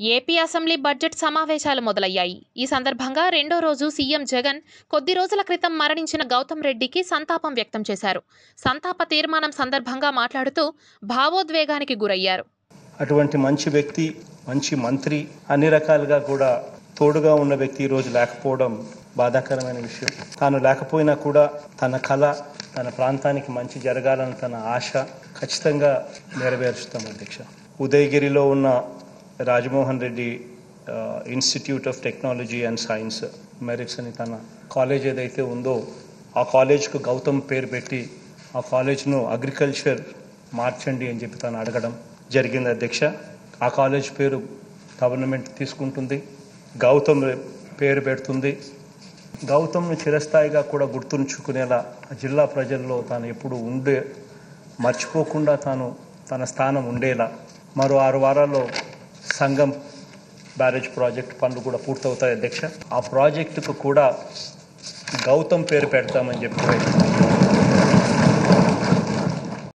AP assembly budget సమావేశాలు మొదలయ్యాయి. ఈ సందర్భంగా రెండో రోజు సీఎం జగన్ కొద్ది రోజుల క్రితం మరణించిన గౌతమ్ రెడ్డికి సంతాపం వ్యక్తం చేశారు. సంతాప తీర్మానం సందర్భంగా మాట్లాడుతూ భావోద్వేగానికి గురయ్యారు. అటువంటి మంచి వ్యక్తి మంచి మంత్రి అన్ని రకాలుగా కూడా తోడుగా ఉన్న వ్యక్తి ఈరోజు లేకపోవడం బాధాకరమైన విషయం. తాను లేకపోయినా కూడా తన కళ తన ప్రాంతానికి మంచి జరగాలని తన ఆశ ఖచ్చితంగా నెరవేరుస్తాం అధ్యక్ష. ఉదయగిరిలో ఉన్న Rajamohan Reddy Institute of Technology and Science merits అని తన కాలేజ్ ఏదైతే ఉందో ఆ కాలేజ్కు గౌతమ్ పేరు పెట్టి ఆ కాలేజ్ను అగ్రికల్చర్ మార్చండి అని చెప్పి తను అడగడం జరిగింది అధ్యక్ష. ఆ కాలేజ్ పేరు గవర్నమెంట్ తీసుకుంటుంది గౌతమ్ పేరు పెడుతుంది. గౌతమ్ను చిరస్థాయిగా కూడా గుర్తుంచుకునేలా జిల్లా ప్రజల్లో తాను ఎప్పుడు ఉండే మర్చిపోకుండా తాను తన స్థానం ఉండేలా మరో ఆరు వారాల్లో సంఘం బ్యారేజ్ ప్రాజెక్ట్ పనులు కూడా పూర్తవుతాయి అధ్యక్ష. ఆ ప్రాజెక్టుకు కూడా గౌతమ్ పేరు పెడతామని చెప్పి